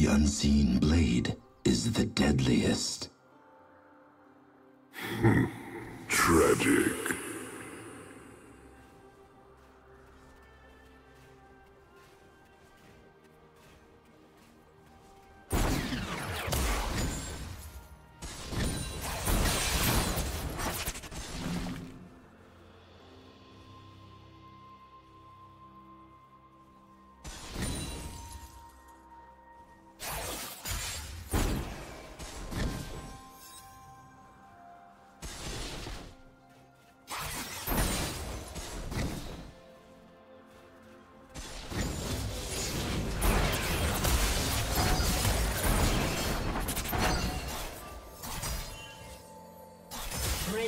The unseen blade is the deadliest. Tragic.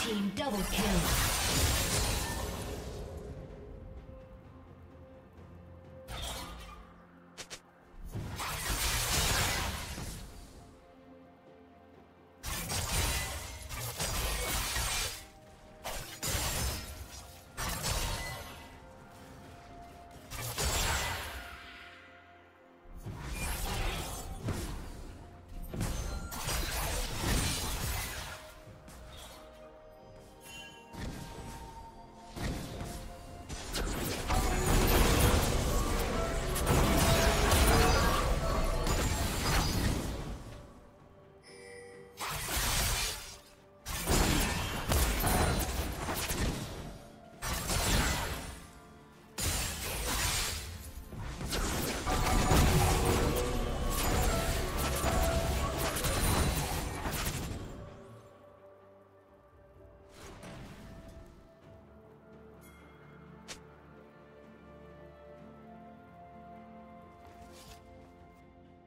Team double kill.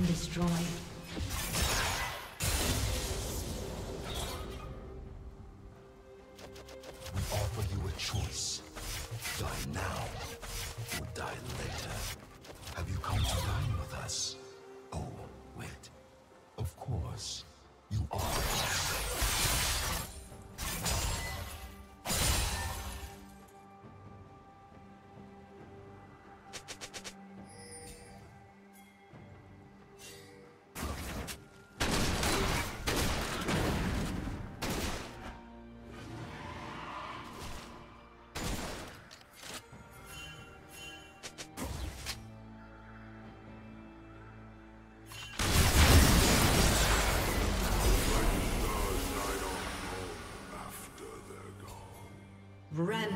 Been destroyed. We offer you a choice. Die now, or die later. Have you come to dine with us? Oh. Of course.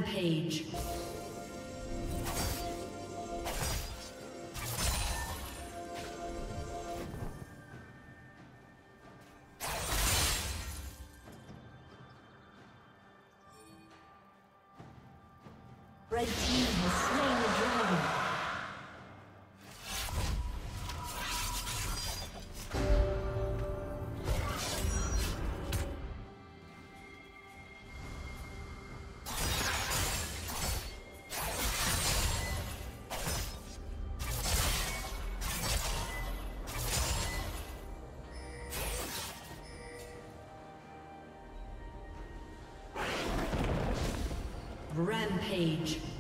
Rampage. Rampage.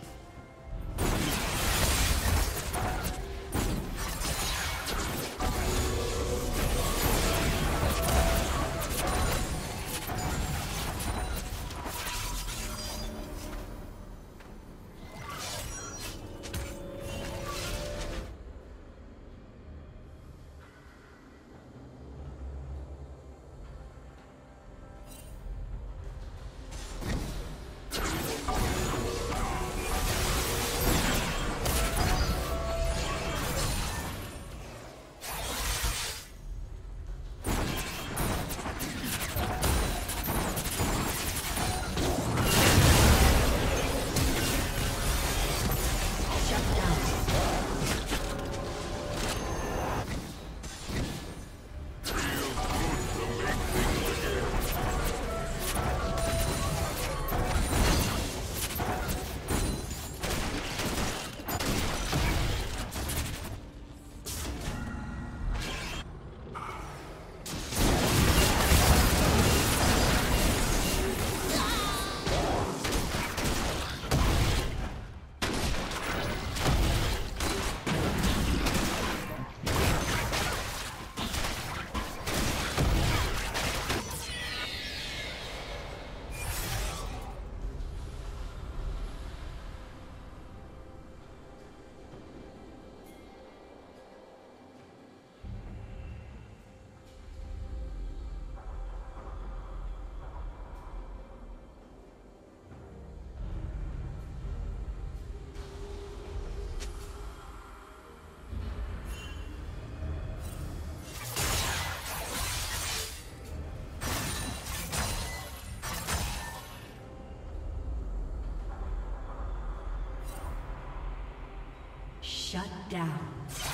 Shut down.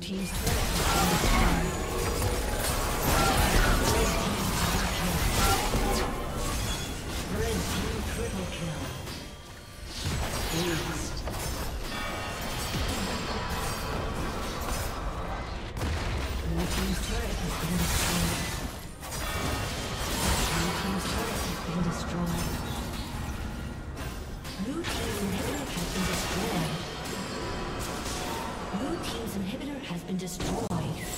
Team's. Blue Team's turret been destroyed. Blue Team's inhibitor has been destroyed. Blue Team's inhibitor has been destroyed.